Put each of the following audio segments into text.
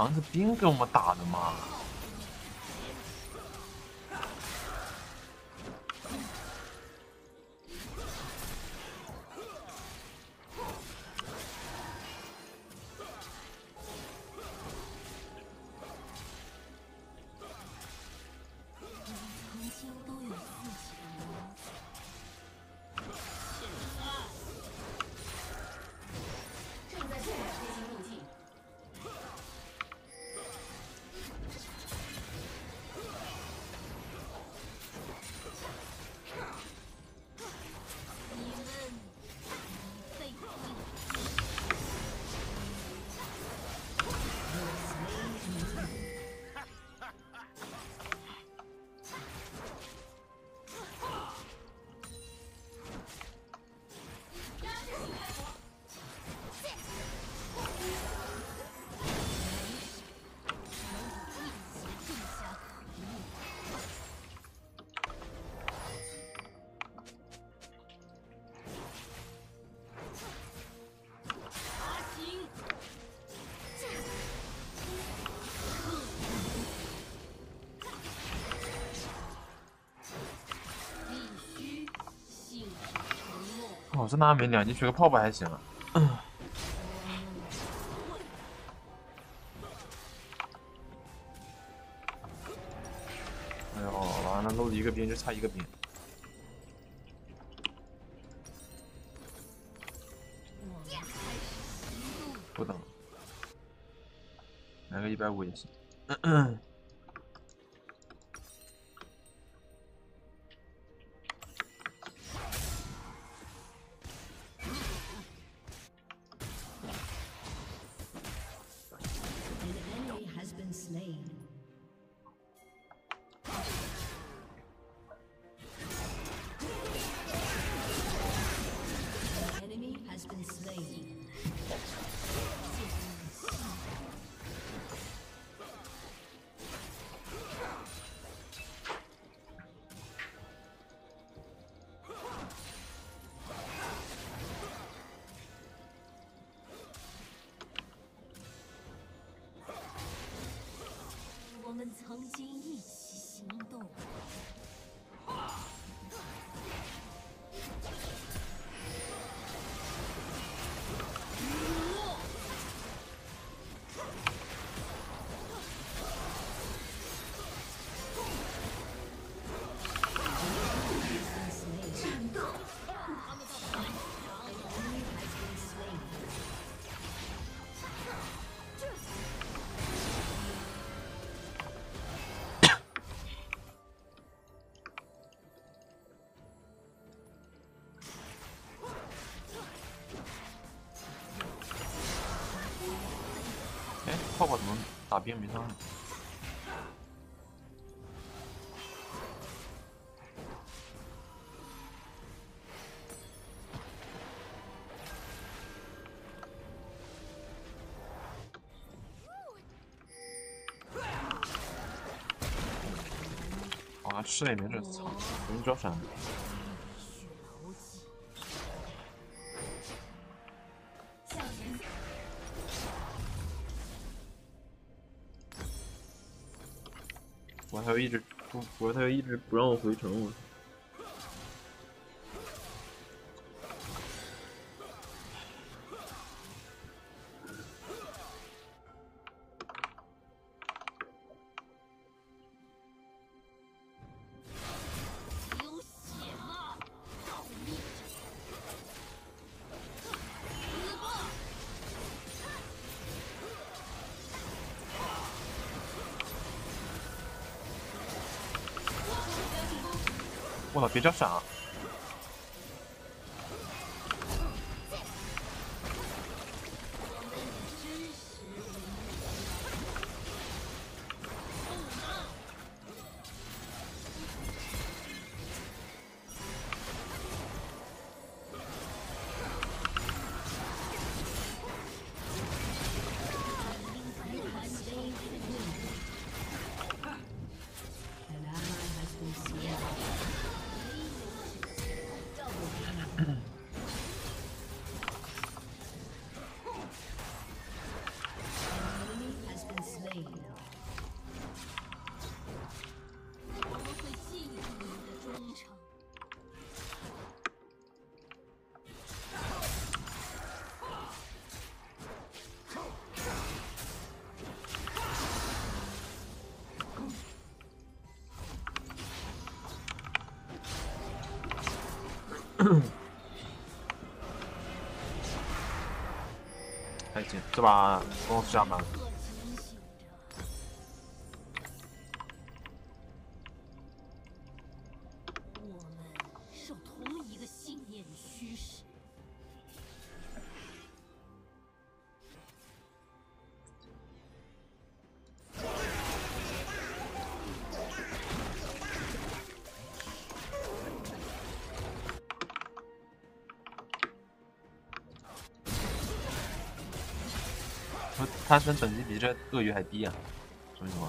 房子兵给我们打的嘛。是拉没两你取个泡泡还行啊。哎呦，完了，漏了一个兵就差一个兵。不等，来个一百五也行。嗯泡泡怎么打兵没上？啊，吃了也没事，操，不用交闪。不，是他就一直不让我回城我。比较少。还行，这把公司下班。他升等级比这鳄鱼还低啊！什么情况？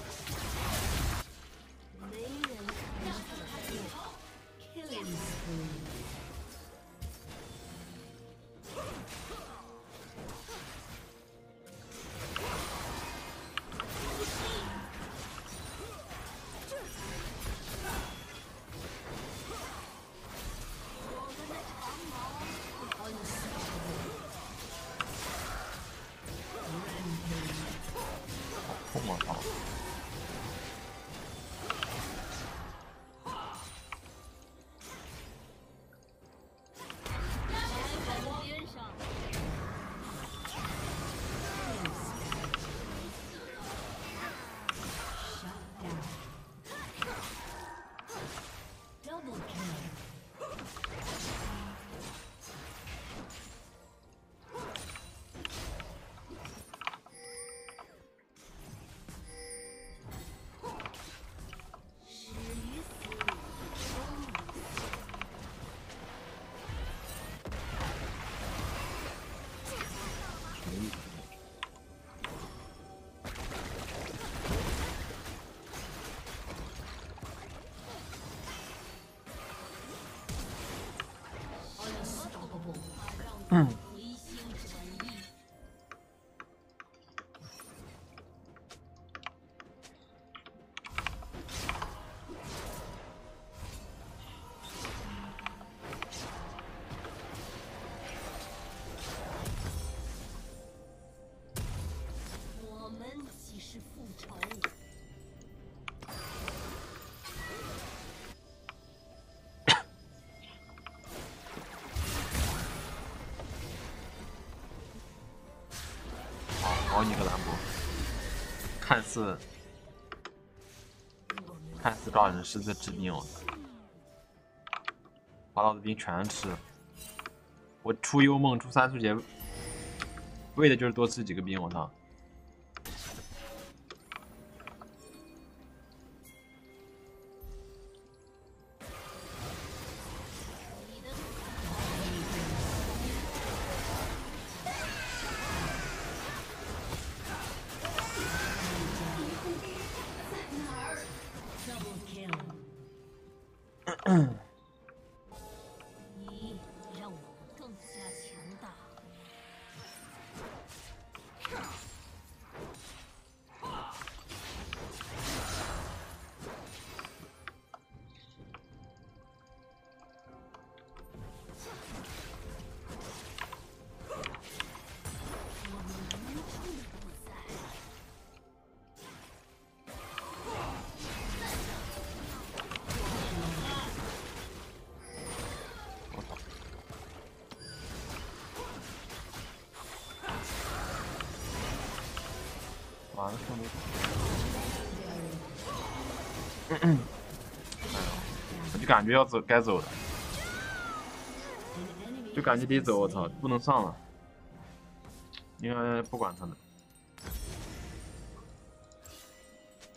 好你个兰博，看似看似抓人是在治病哦，把老子兵全吃。我出幽梦出三速鞋，为的就是多吃几个兵，我操！感觉要走，该走了，就感觉得走，我操，不能上了，应该不管他们。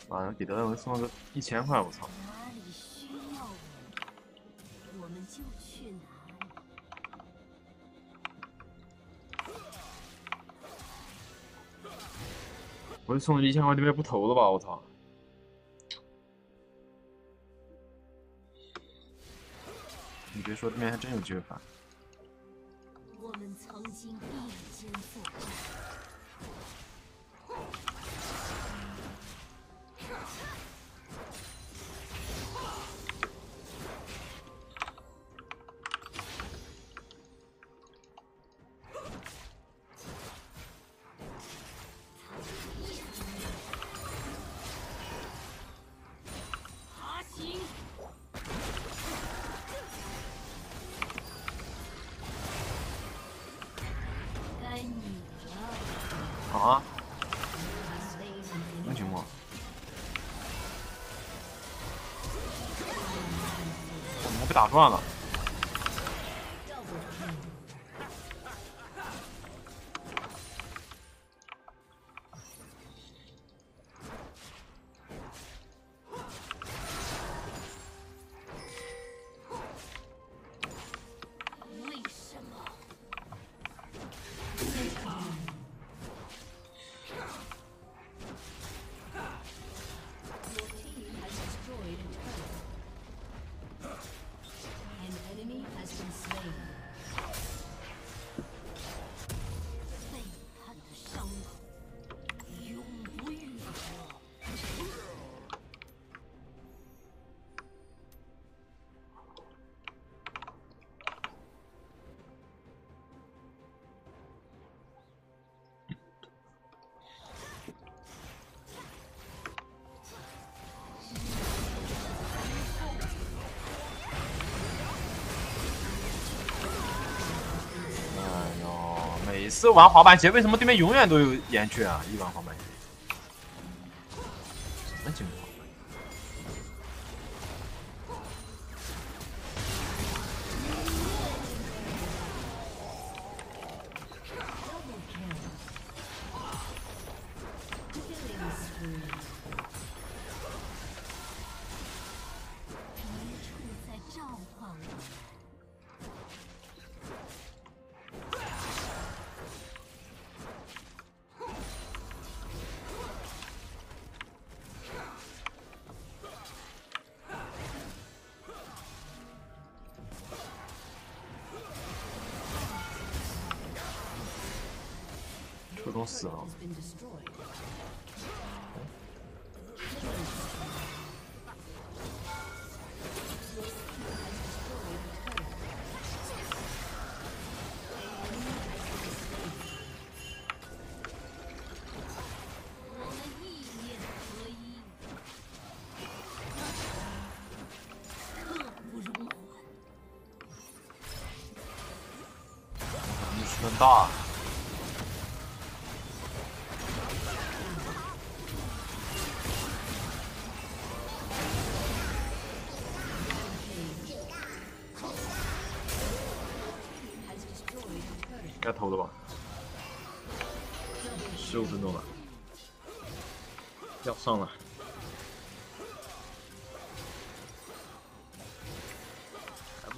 妈呀，给德文送了个一千块，我操！我就送了一千块，对面不投了吧？我操！说，对面还真有机会反。忘了。次玩滑板鞋，为什么对面永远都有岩雀啊？一玩滑板。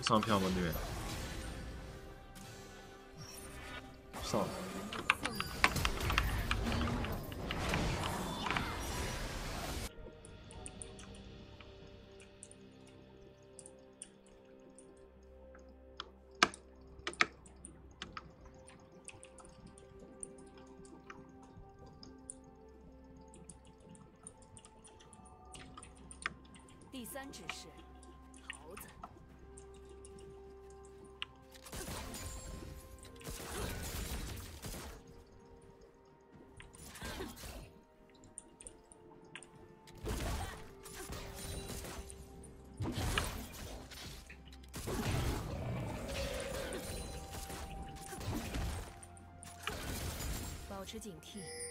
上票吗，对面？上。第三指示。保持警惕。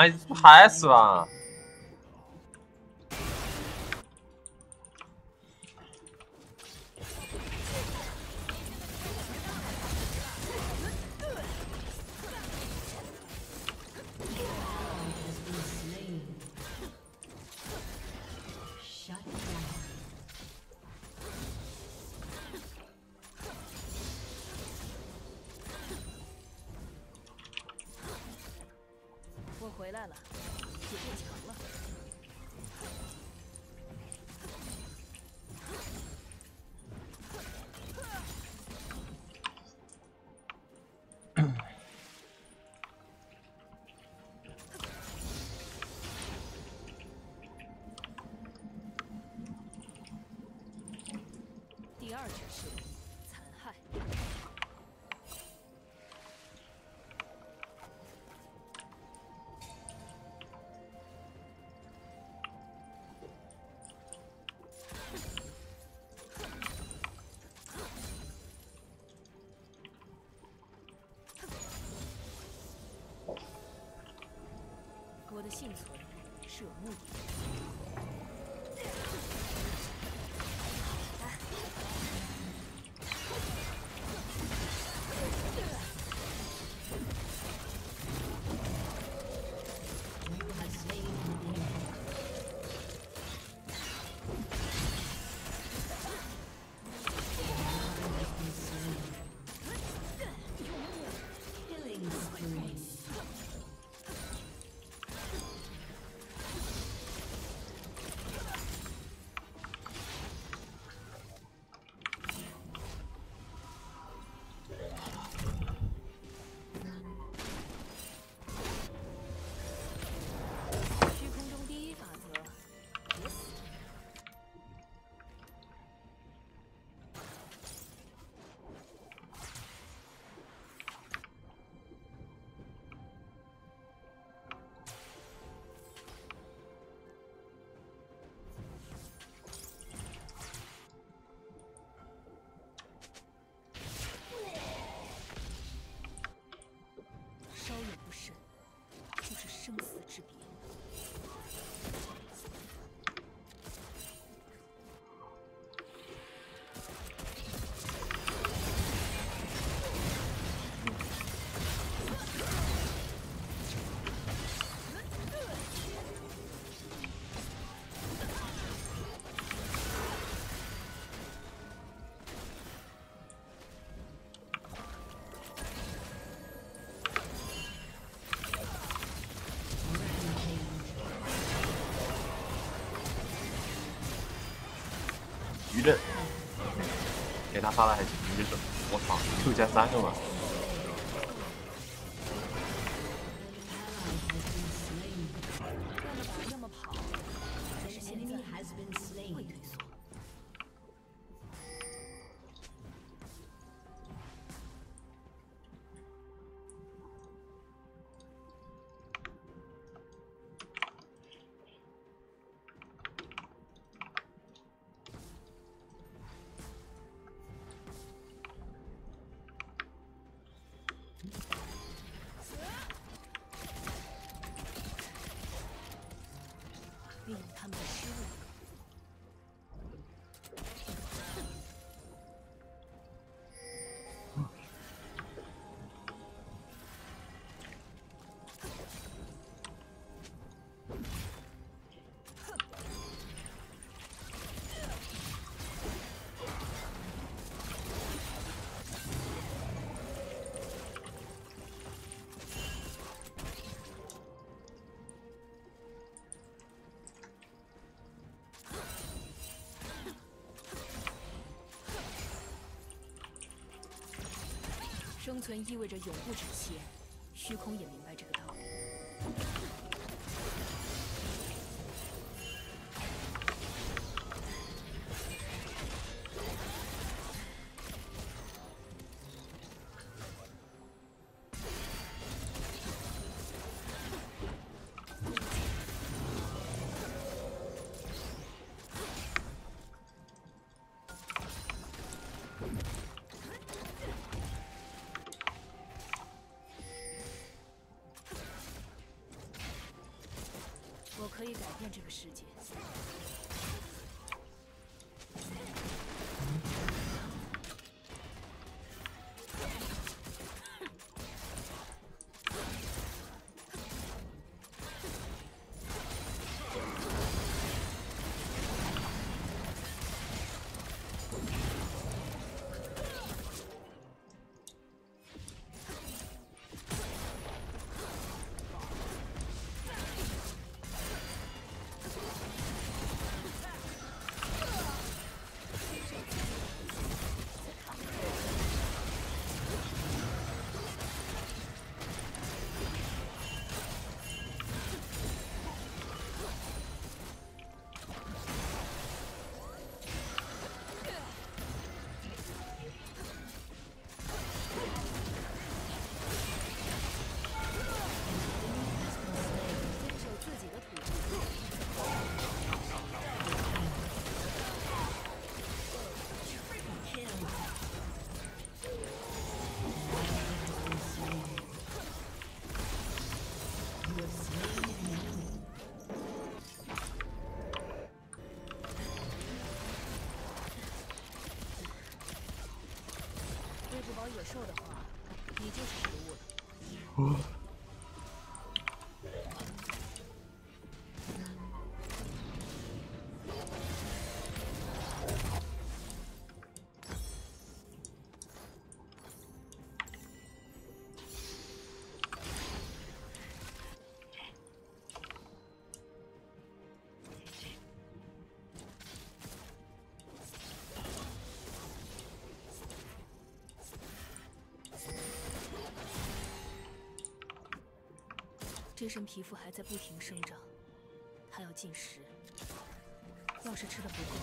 诶不还死了第二件事，残害。我的幸存是有目的的。生死给他发了还行，鱼刃，我操，Q 加三个嘛，利用他们的失误。生存意味着永不止息，虚空也明白这个这个世界。野兽的话，你就是食物了。这身皮肤还在不停生长，它要进食。要是吃的不够，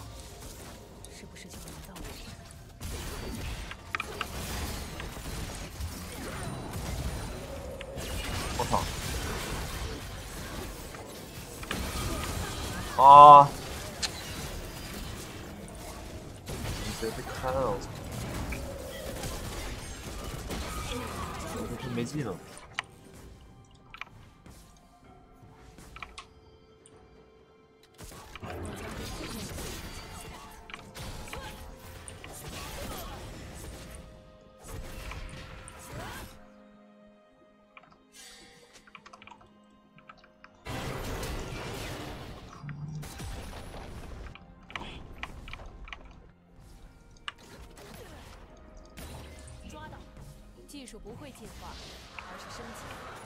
是不是就轮到我？我操！啊！你直接被开了，我操！我这是没技能。术不会进化，而是升级。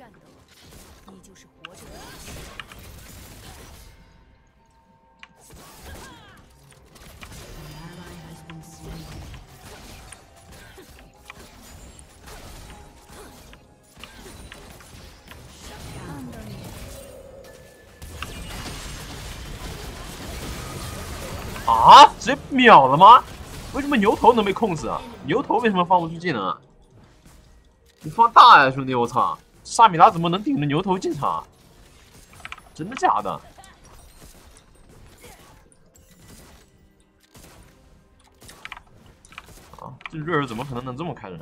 战斗，你就是活着。啊！直接秒了吗？为什么牛头能被控制啊？牛头为什么放不出技能啊？你放大呀，兄弟！我操，萨米拉怎么能顶着牛头进场？真的假的？啊，这瑞尔怎么可能能这么开人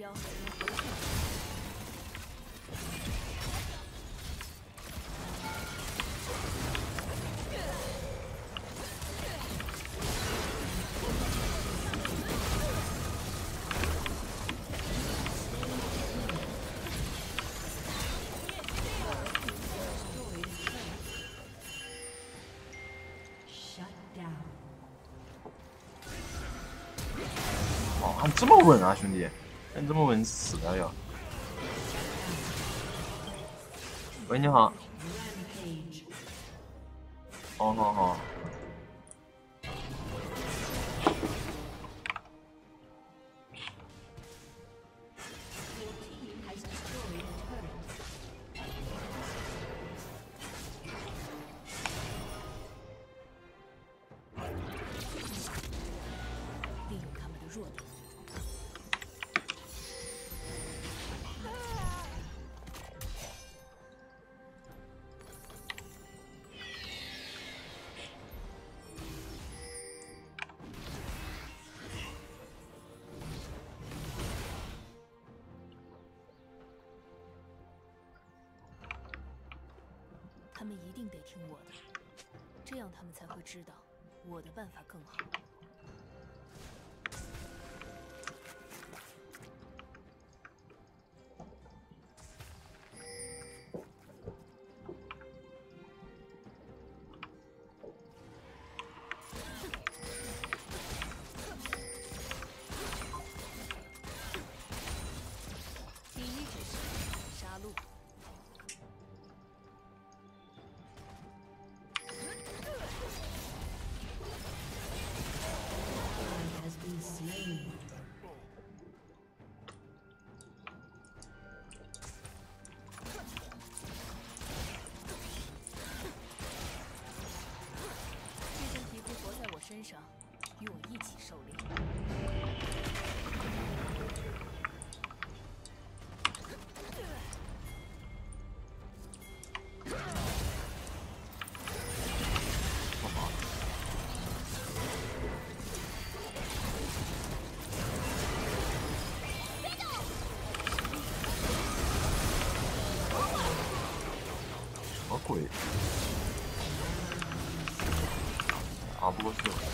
标还。这么稳啊，兄弟！他们一定得听我的，这样他们才会知道我的办法更好。一起狩猎。什么鬼？打不过去了。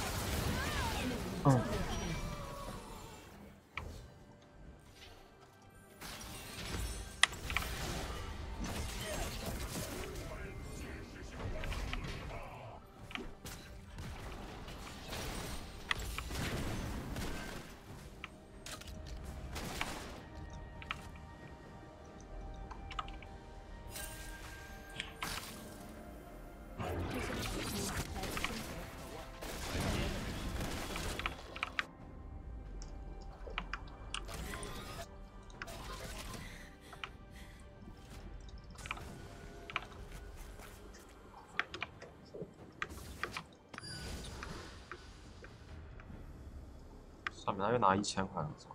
上面他又拿一千块，我操！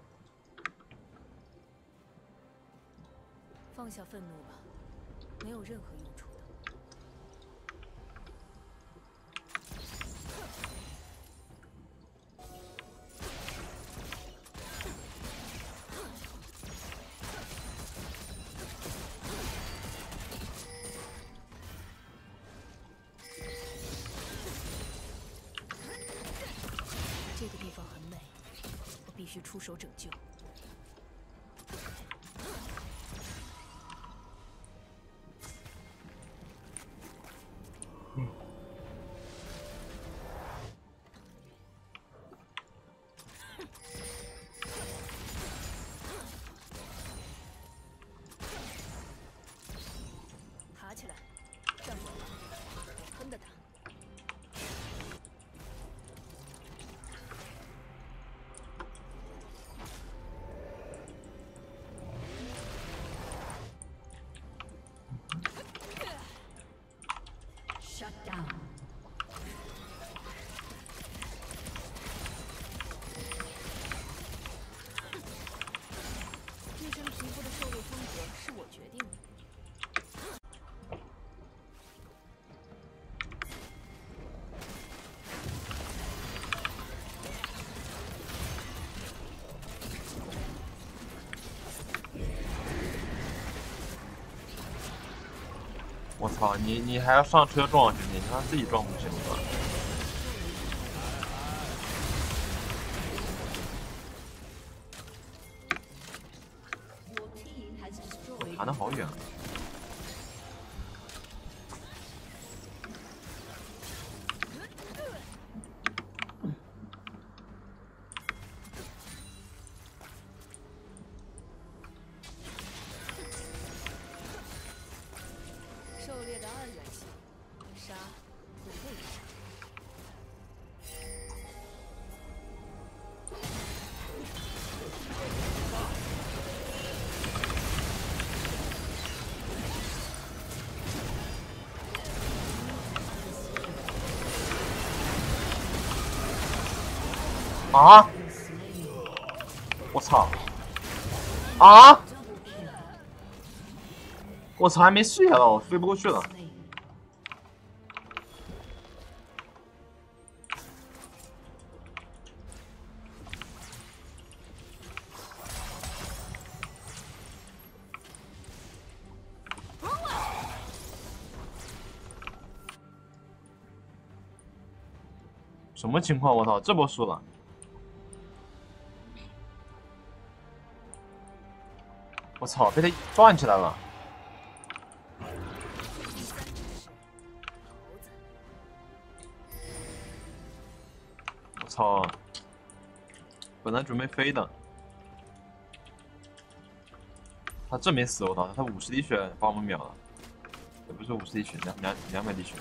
放下愤怒吧，没有任何出手拯救。我操，你你还要上车撞去？你，你让自己撞不行啊！我操！啊！我操，还没试下到，飞不过去了。什么情况？我操，这波输了！我操，被他转起来了！我操！本来准备飞的，他这没死我操！他五十滴血把我们秒了，也不是五十滴血，两两两百滴血。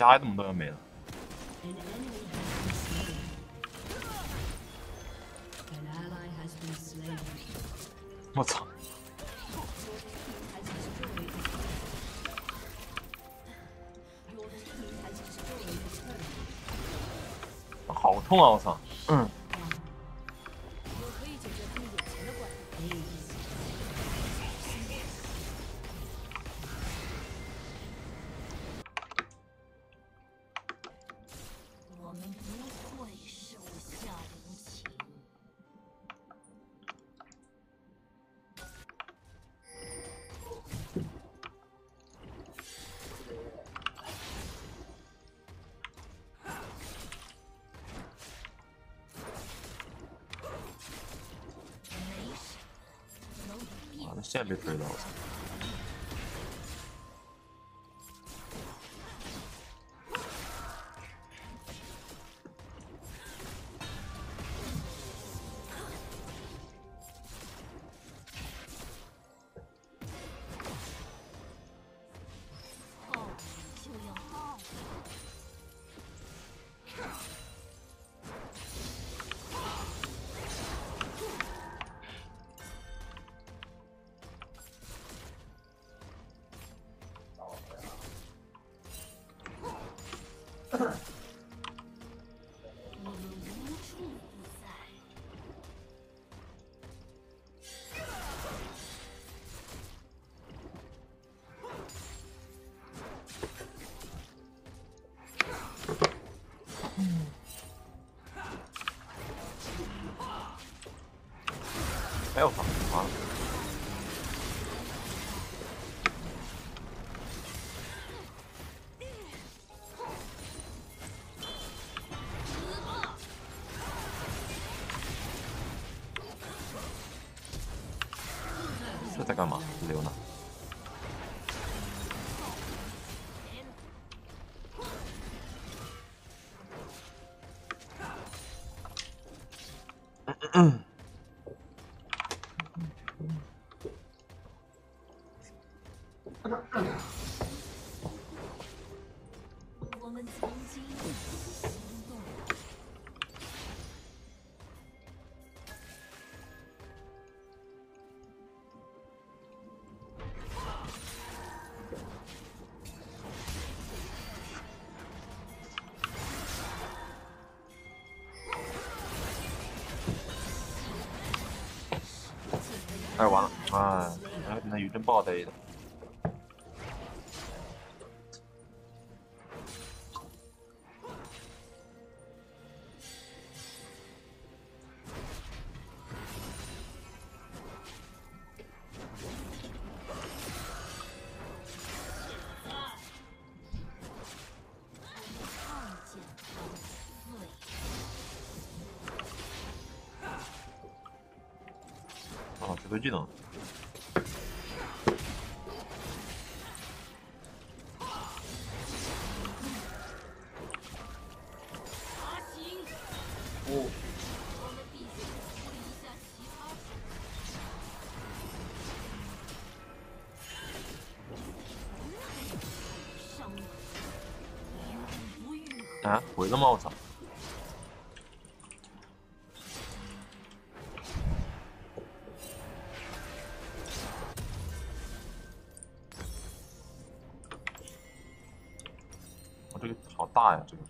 加这么都要没了。我操！好痛啊！我操！啊，那 come on. 哎，完了！哎，那那有真爆呆的。回了吗？我操。我这个好大呀这个。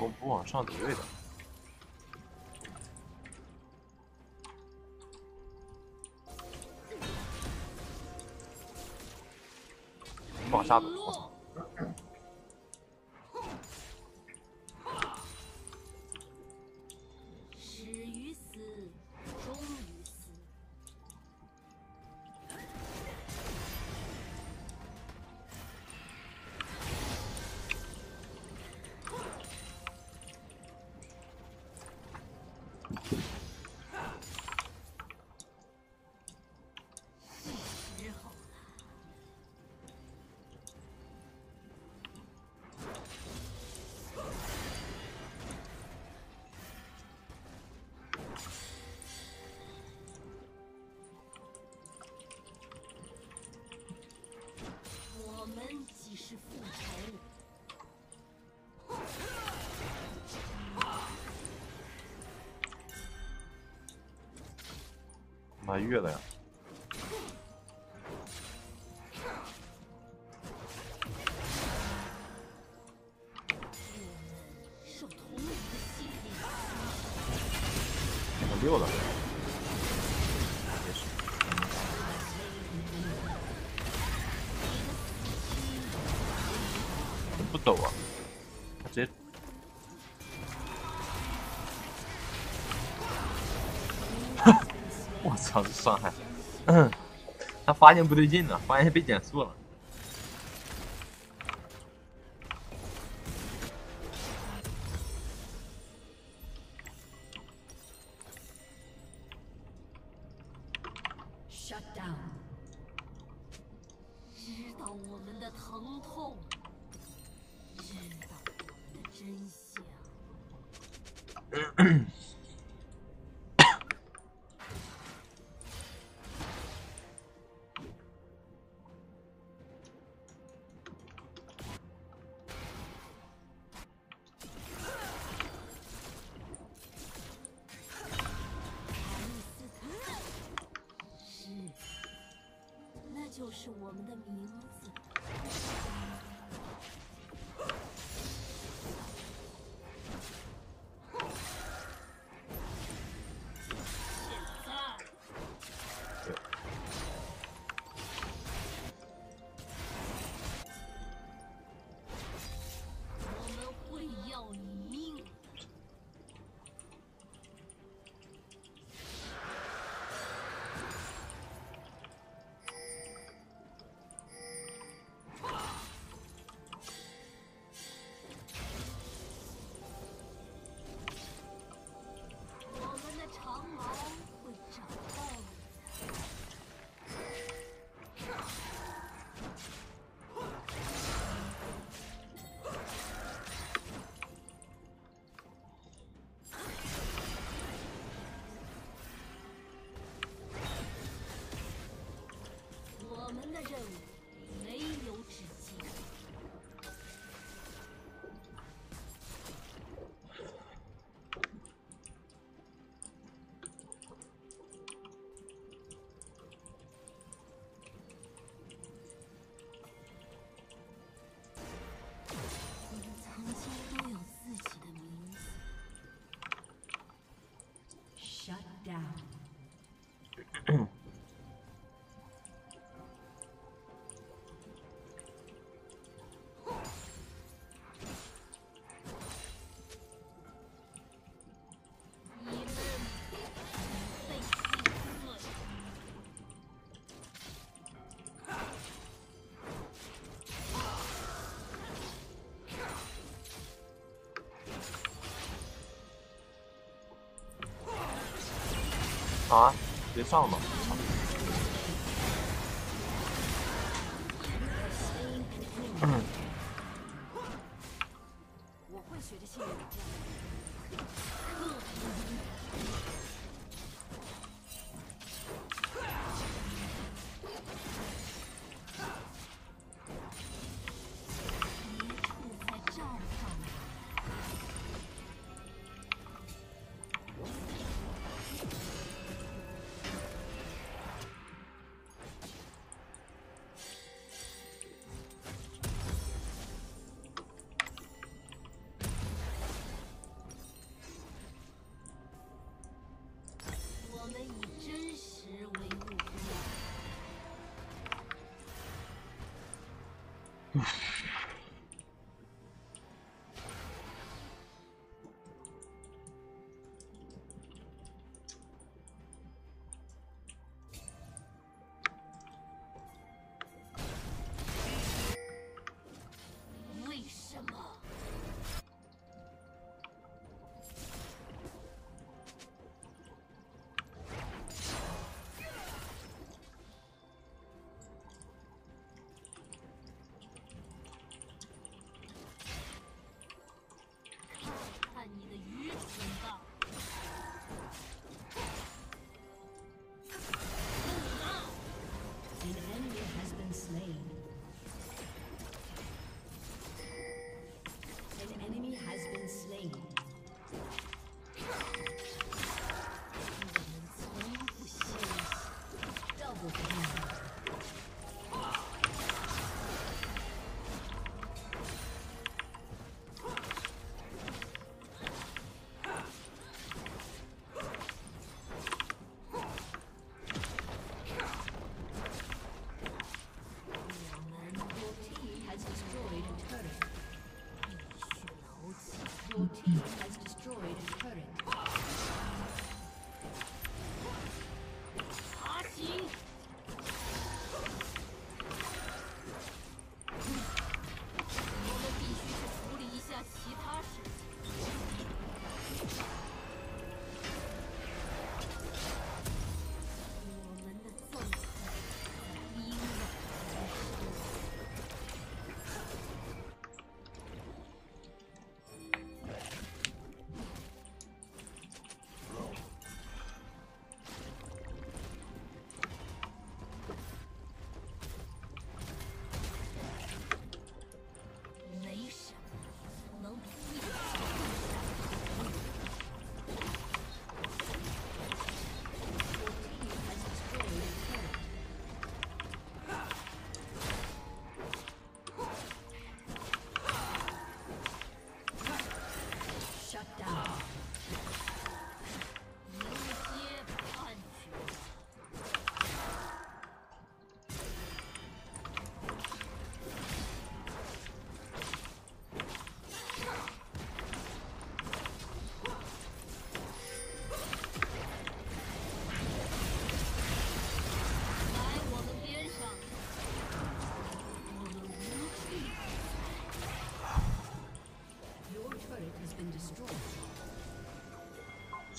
我不往上走位的，往下走，我操。月了呀。看这伤害嗯。他发现不对劲了发现被减速了。好啊直接上吧。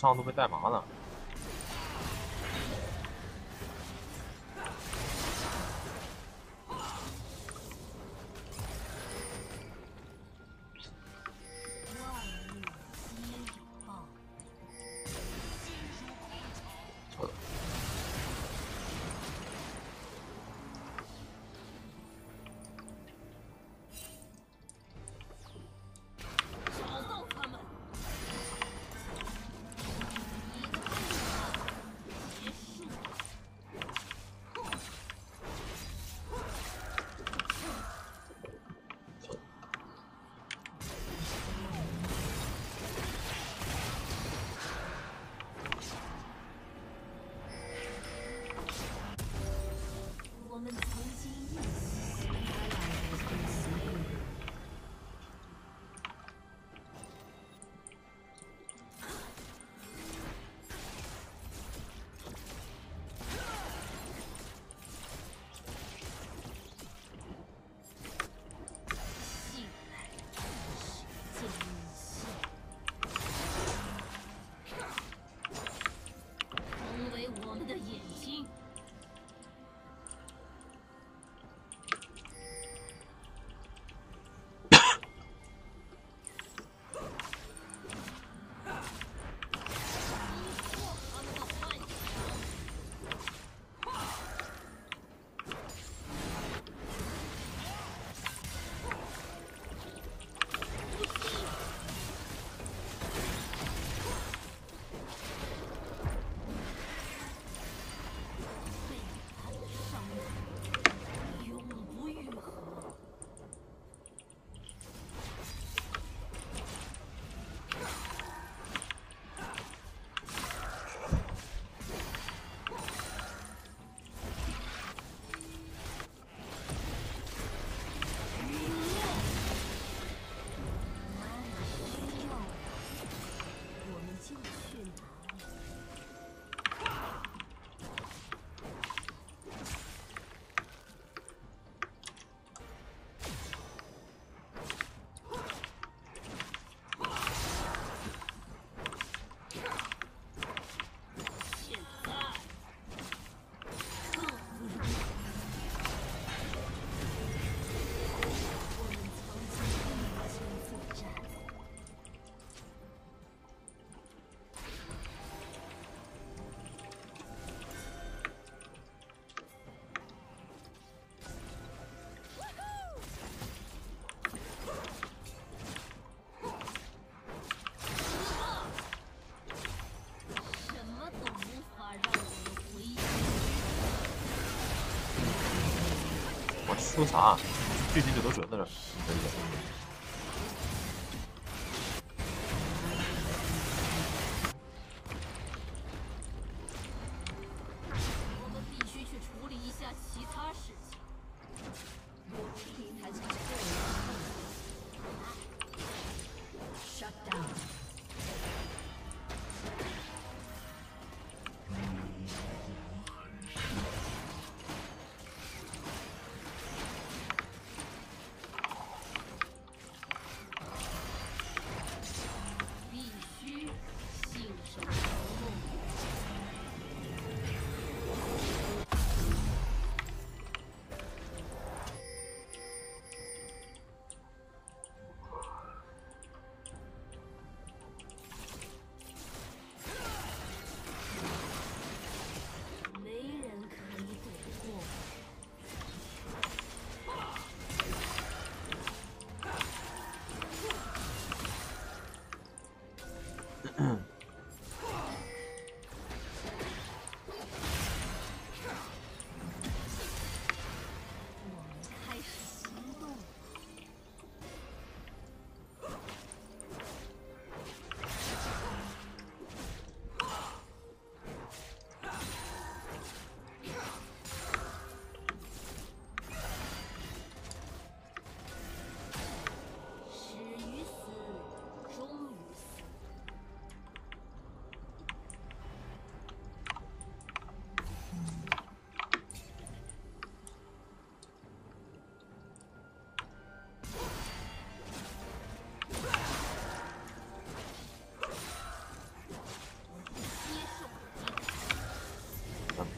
上都被带麻了。收啥，具体就都主要在这儿。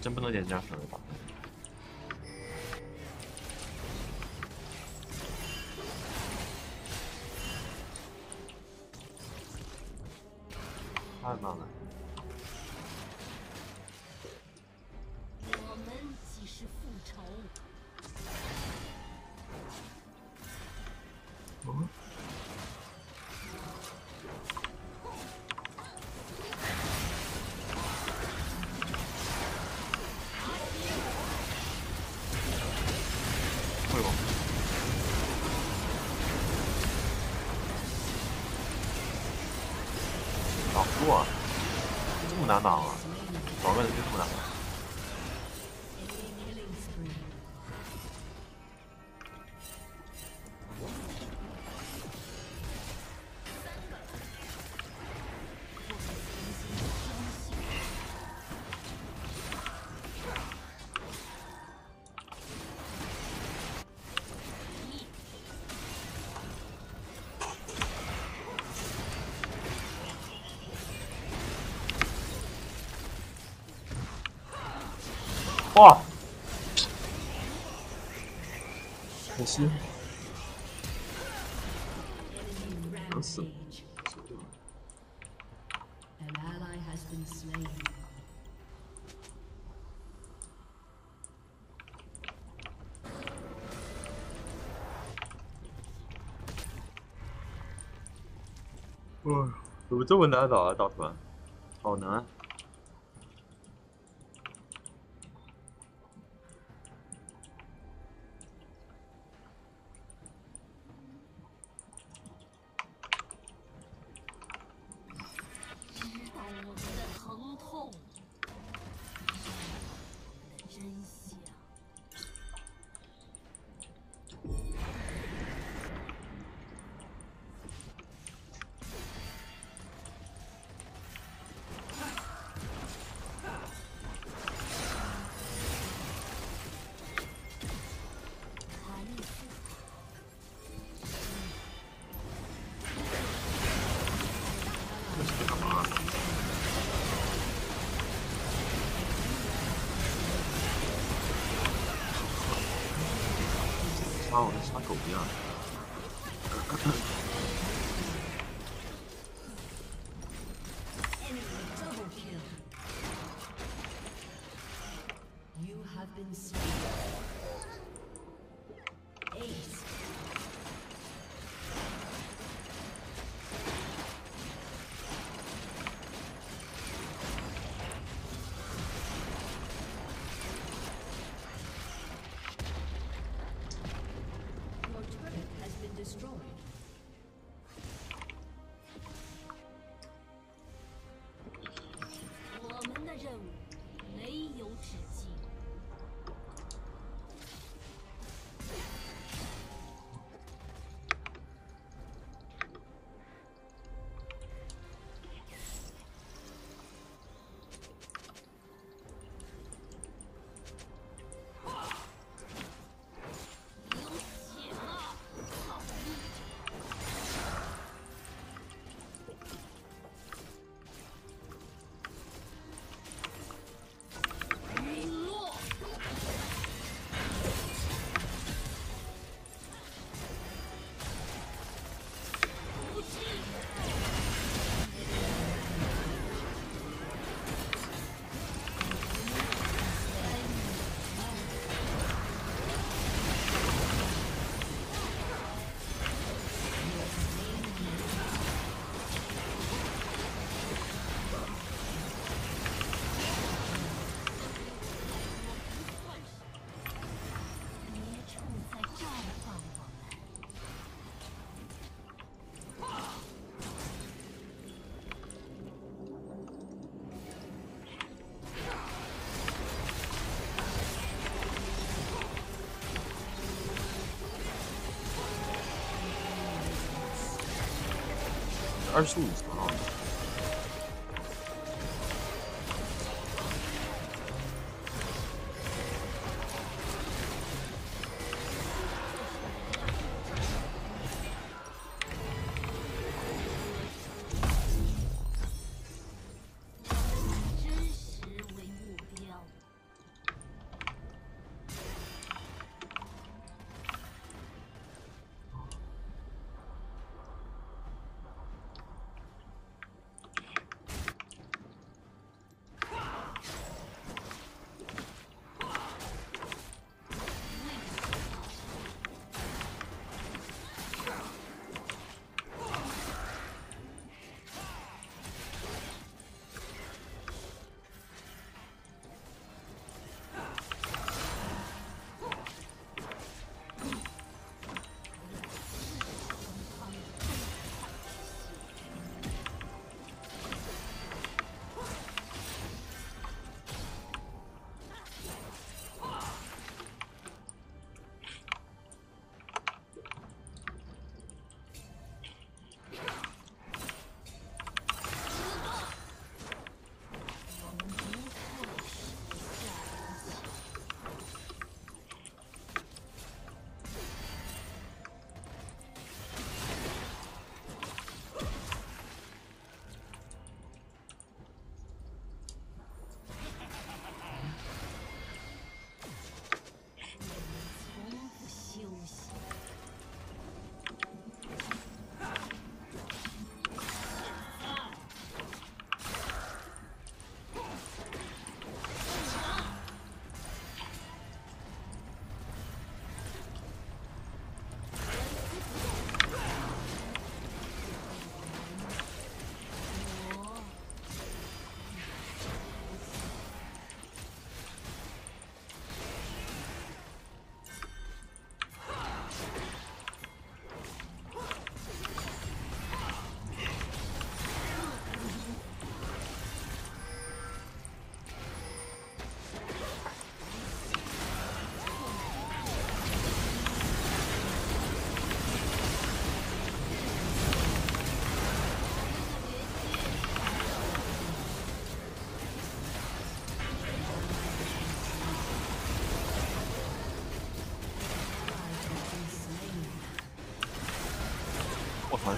真不能点加成哇，可惜。哇，怎么这么难打啊，大团？好难、啊。our schools.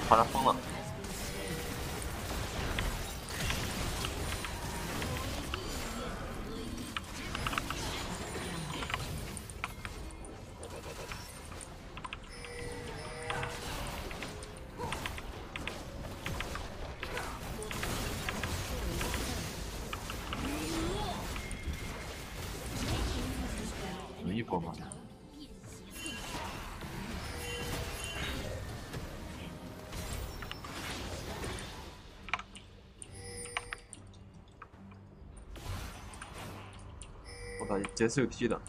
怕他疯了。杰斯有 T 的。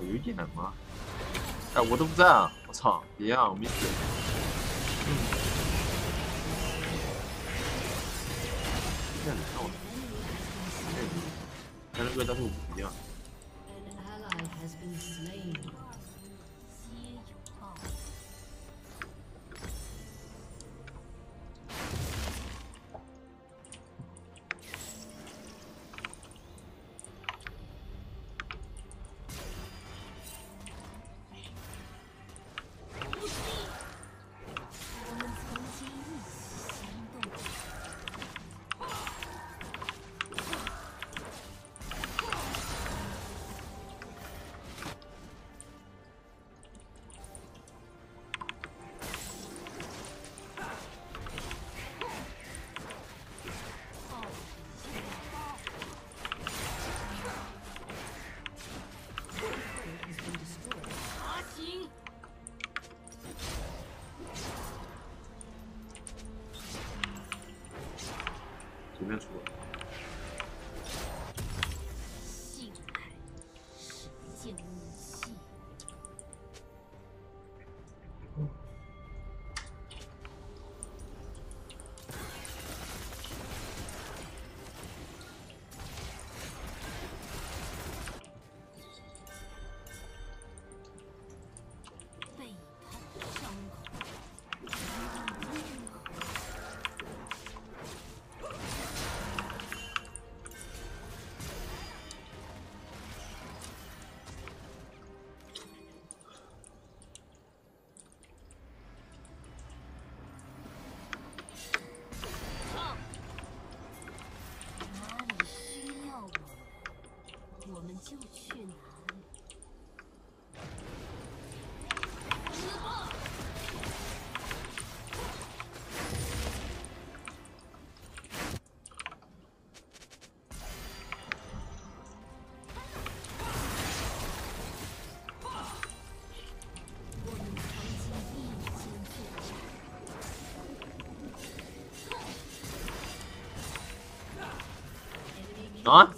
有技能吗？哎，我都不在啊！我操，别啊，我没血。个，但是我不一样。invincible. Huh?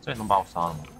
这也能把我杀了吗？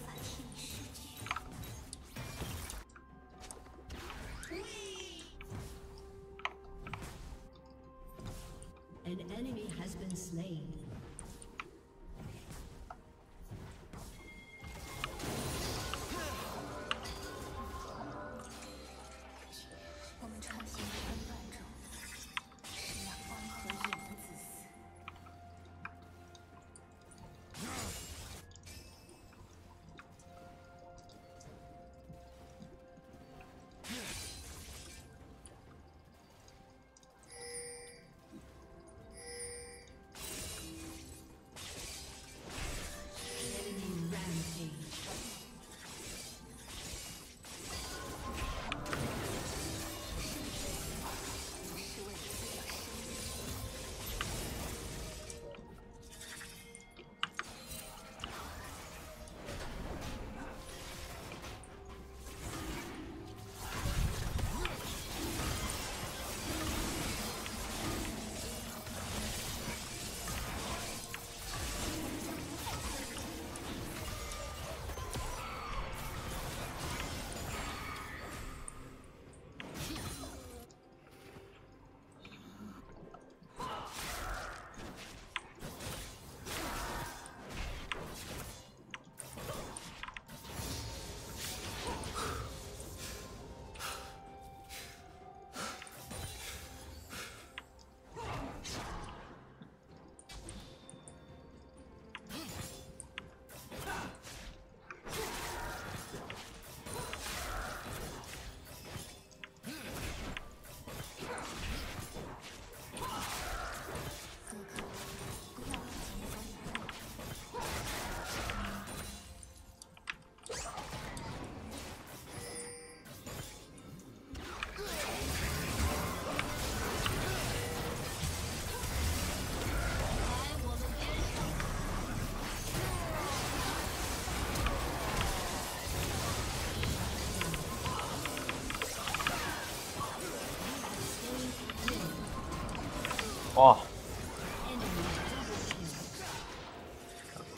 哇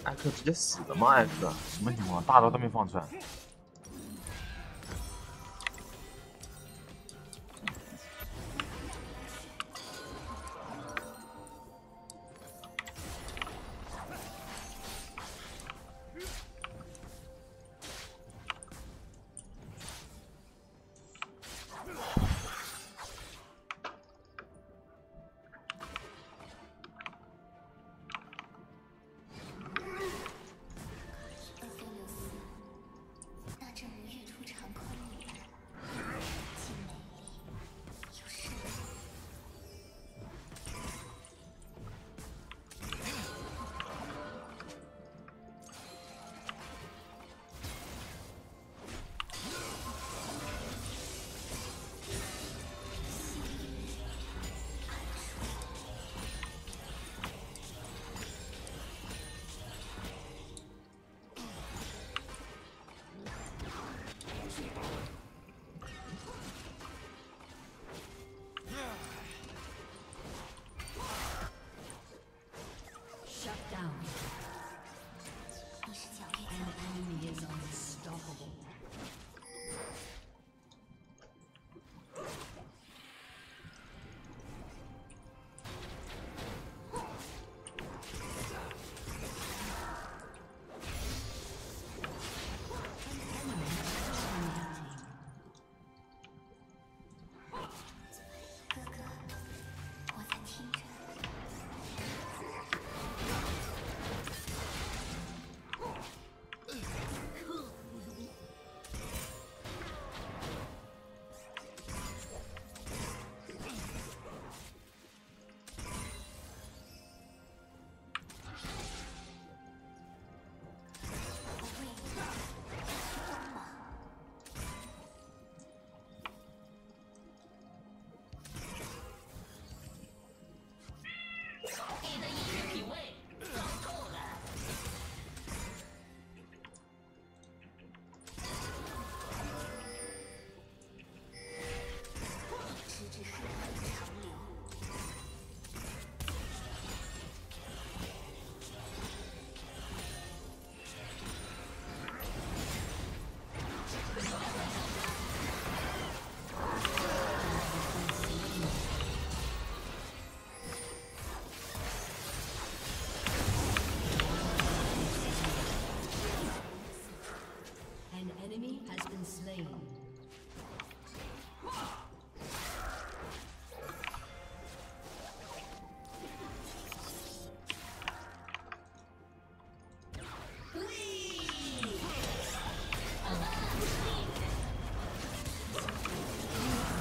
艾克直接死了吗艾克？什么情况？大招都没放出来。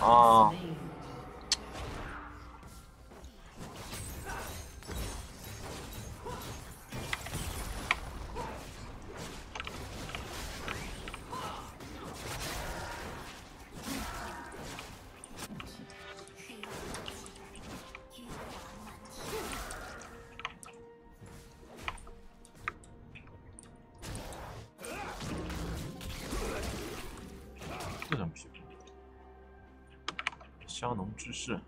哦。香浓芝士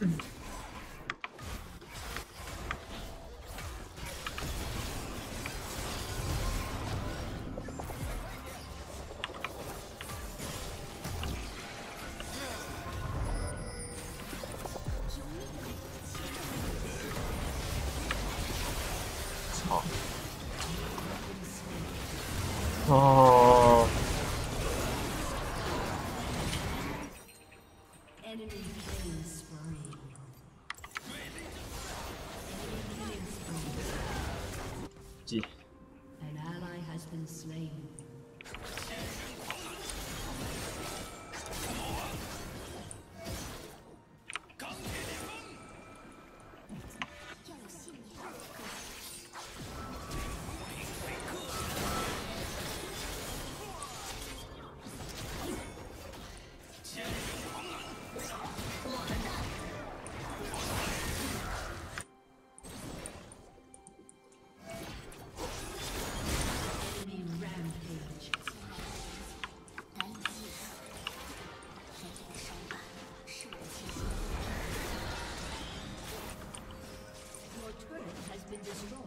mm destroyed.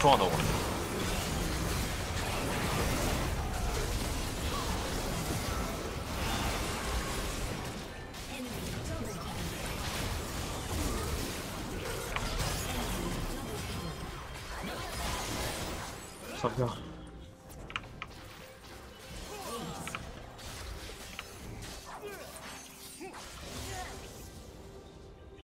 撞到我了。